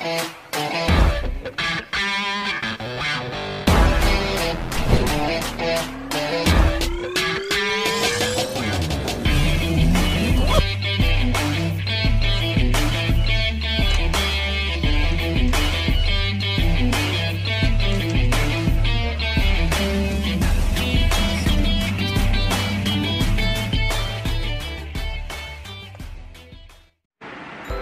and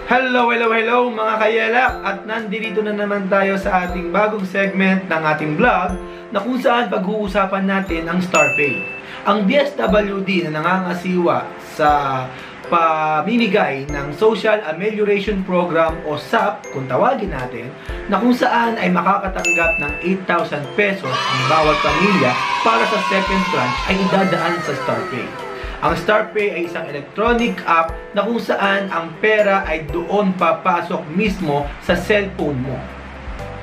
Hello, hello, hello mga kayela! At nandito na naman tayo sa ating bagong segment ng ating vlog na kung saan pag-uusapan natin ang StarPay. Ang DSWD na nangangasiwa sa pamimigay ng Social Amelioration Program o SAP kung tawagin natin na kung saan ay makakatanggap ng 8,000 pesos ang bawat pamilya para sa second tranche ay idadaan sa StarPay. Ang StarPay ay isang electronic app na kung saan ang pera ay doon papasok mismo sa cellphone mo.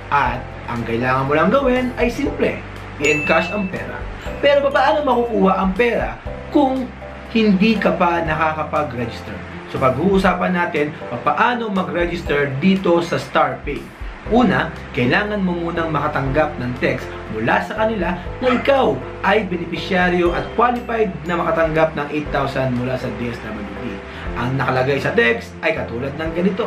At ang kailangan mo lang gawin ay simple, i-encash ang pera. Pero paano makukuha ang pera kung hindi ka pa nakakapag-register? So pag-uusapan natin paano mag-register dito sa StarPay. Una, kailangan mo munang makatanggap ng text mula sa kanila na ikaw ay benepisyaryo at qualified na makatanggap ng 8,000 mula sa DSWD. Ang nakalagay sa text ay katulad ng ganito.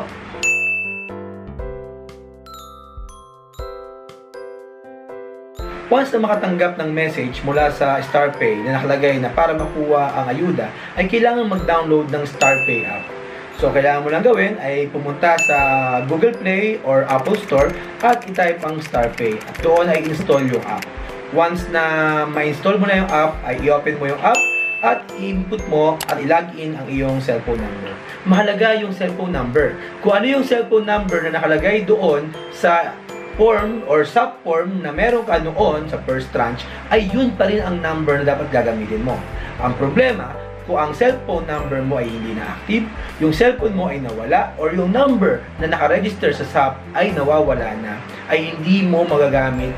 Once na makatanggap ng message mula sa StarPay na nakalagay na para makuha ang ayuda, ay kailangan mag-download ng StarPay app. So, kailangan mo lang gawin ay pumunta sa Google Play or Apple Store at i-type ang StarPay. At doon ay install yung app. Once na ma-install mo na yung app, ay i-open mo yung app at i-input mo at i-login ang iyong cellphone number. Mahalaga yung cellphone number. Kung ano yung cellphone number na nakalagay doon sa form or sub-form na meron ka noon sa first tranche, ay yun pa rin ang number na dapat gagamitin mo. Ang problema, kung ang cellphone number mo ay hindi na active, yung cellphone mo ay nawala, or yung number na nakaregister sa SAP ay nawawala na, ay hindi mo magagamit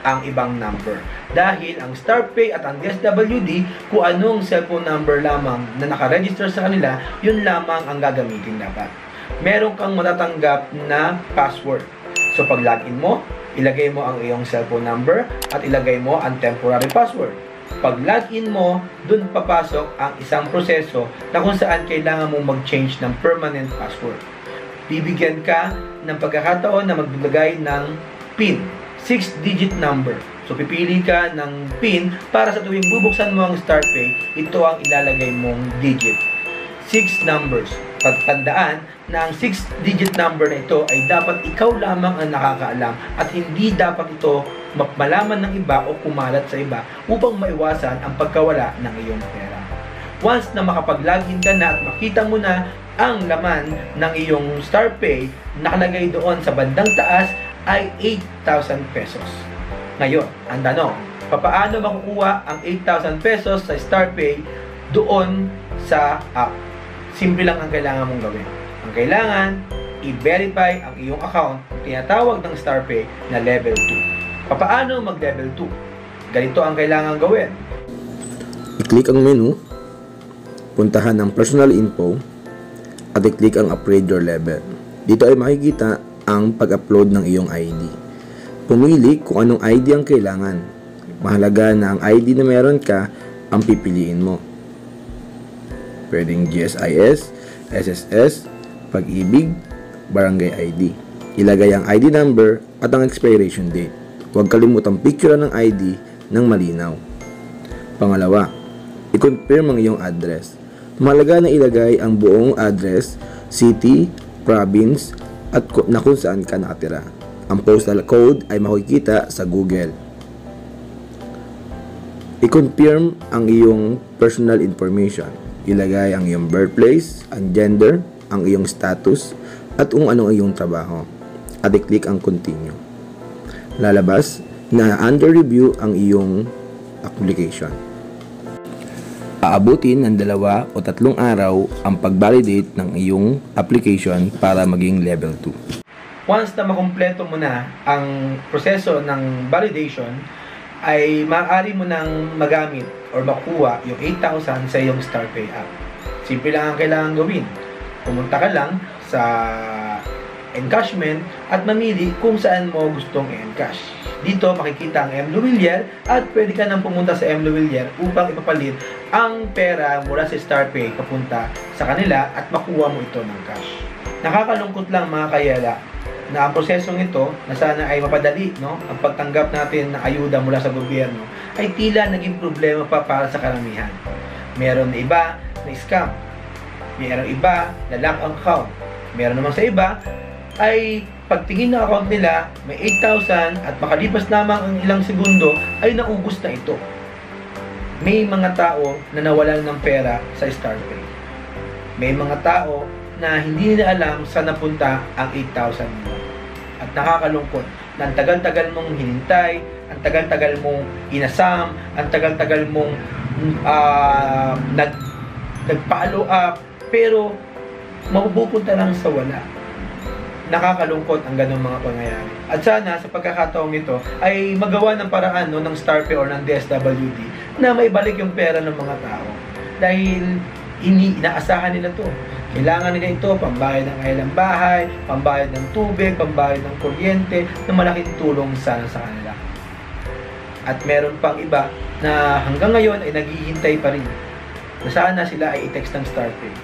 ang ibang number. Dahil ang StarPay at ang DSWD, kung anong cellphone number lamang na nakaregister sa kanila, yun lamang ang gagamitin dapat. Meron kang matatanggap na password. So pag login mo, ilagay mo ang iyong cellphone number at ilagay mo ang temporary password pag login mo, dun papasok ang isang proseso na kung saan kailangan mong mag-change ng permanent password. Bibigyan ka ng pagkakataon na maglagay ng PIN, 6-digit number. So, pipili ka ng PIN para sa tuwing bubuksan mo ang StartPay, ito ang ilalagay mong digit. 6 numbers. Pagtandaan na ang 6-digit number na ito ay dapat ikaw lamang ang nakakaalam at hindi dapat ito malaman ng iba o kumalat sa iba upang maiwasan ang pagkawala ng iyong pera. Once na makapag-login ka na at makita mo na ang laman ng iyong StarPay nakalagay doon sa bandang taas ay 8,000 pesos. Ngayon, ang tanong, paano makukuha ang 8,000 pesos sa StarPay doon sa app? Simple lang ang kailangan mong gawin. Ang kailangan, i-verify ang iyong account, tinatawag ng StarPay na level 2. Paano mag-level 2? Ganito ang kailangan gawin. I-click ang menu, puntahan ng personal info, at i-click ang upgrade your level. Dito ay makikita ang pag-upload ng iyong ID. Pumili kung anong ID ang kailangan. Mahalaga na ang ID na meron ka ang pipiliin mo. Pwedeng GSIS, SSS, Pag-ibig, Barangay ID. Ilagay ang ID number at ang expiration date. Huwag kalimutang picture ng ID ng malinaw. Pangalawa, i-confirm ang iyong address. Mahalaga na ilagay ang buong address, city, province, at na kung saan ka nakatira. Ang postal code ay makikita sa Google. I-confirm ang iyong personal information. Ilagay ang iyong birthplace, ang gender, ang iyong status, at kung ano ang iyong trabaho. At i-click ang continue lalabas na under review ang iyong application. Aabutin ng dalawa o tatlong araw ang pag-validate ng iyong application para maging level 2. Once na makumpleto mo na ang proseso ng validation, ay maaari mo nang magamit or makuha yung 8,000 sa iyong StarPay app. Simple lang ang kailangan gawin. Pumunta ka lang sa encashment at mamili kung saan mo gustong i-encash. Dito makikita ang M. Luwilier at pwede ka nang pumunta sa M. Luwilier upang ipapalit ang pera mula sa StarPay papunta sa kanila at makuha mo ito ng cash. Nakakalungkot lang mga kayala na ang prosesong ito na sana ay mapadali no ang pagtanggap natin ng ayuda mula sa gobyerno ay tila naging problema pa para sa karamihan. Meron na iba na scam. Meron iba na lock account. Meron naman sa iba ay pagtingin ng account nila may 8,000 at makalipas lamang ang ilang segundo ay naubos na ito. May mga tao na nawalan ng pera sa StarPay. May mga tao na hindi nila alam saan napunta ang 8,000 nila. At nakakalungkot na ang tagal-tagal mong hinintay, ang tagal-tagal mong inasam, ang tagal-tagal mong ah, nag, nag-follow up, pero mapupunta lang sa wala. Nakakalungkot ang ganong mga pangyayari. At sana sa pagkakataong ito ay magawa ng paraan no, ng StarPay or ng DSWD na maibalik yung pera ng mga tao. Dahil ini inaasahan nila to. Kailangan nila ito pambayad ng kailang bahay, pambayad ng tubig, pambayad ng kuryente, na malaking tulong sana sa kanila. At meron pang iba na hanggang ngayon ay naghihintay pa rin na sana sila ay i-text ng StarPay.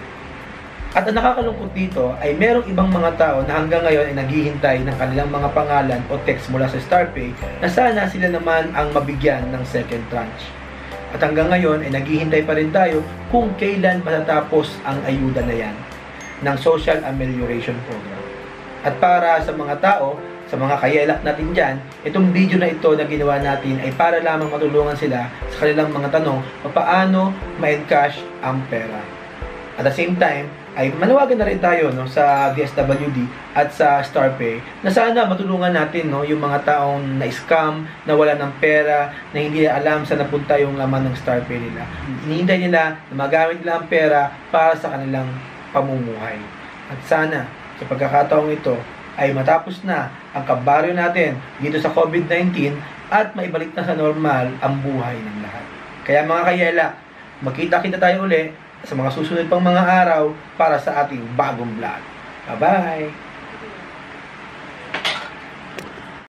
At ang nakakalungkot dito ay merong ibang mga tao na hanggang ngayon ay naghihintay ng kanilang mga pangalan o text mula sa StarPay na sana sila naman ang mabigyan ng second tranche. At hanggang ngayon ay naghihintay pa rin tayo kung kailan matatapos ang ayuda na yan ng Social Amelioration Program. At para sa mga tao, sa mga kayelak natin dyan, itong video na ito na ginawa natin ay para lamang matulungan sila sa kanilang mga tanong paano ma-encash ang pera. At the same time, ay manawagan na rin tayo no, sa DSWD at sa StarPay na sana matulungan natin no, yung mga taong na-scam, na wala ng pera, na hindi nila alam saan napunta yung laman ng StarPay nila. Hinihintay nila na magamit nila ang pera para sa kanilang pamumuhay. At sana, sa pagkakataong ito, ay matapos na ang kabaryo natin dito sa COVID-19 at maibalik na sa normal ang buhay ng lahat. Kaya mga kayela, magkita-kita tayo uli sa mga susunod pang mga araw para sa ating bagong vlog. Bye-bye!